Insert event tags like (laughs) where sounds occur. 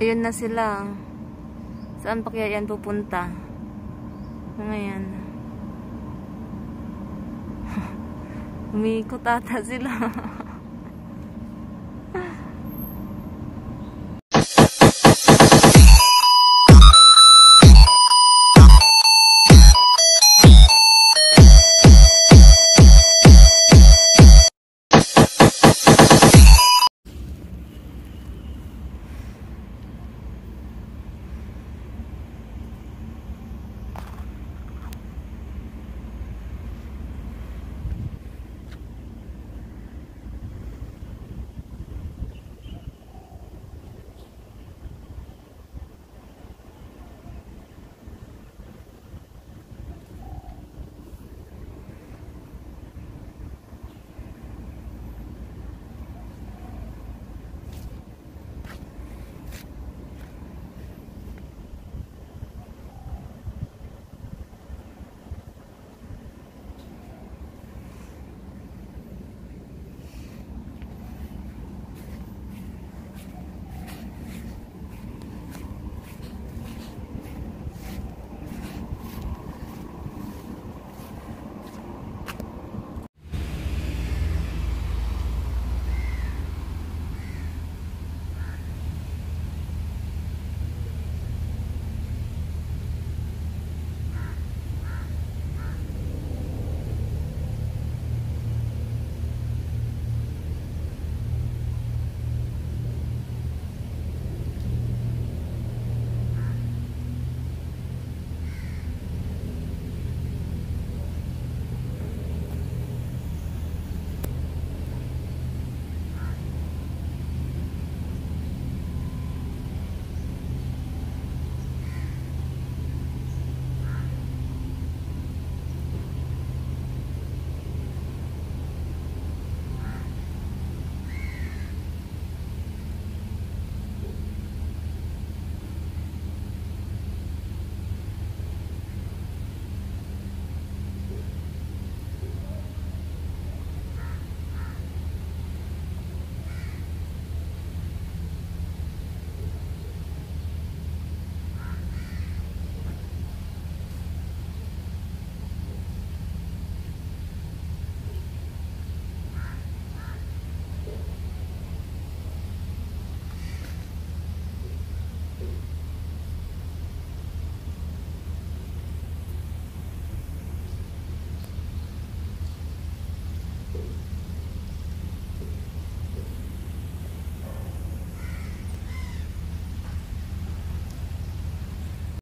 Ayun na sila. Saan pa kaya yan pupunta? Ano Ngayon. (laughs) Umikot ata sila. (laughs)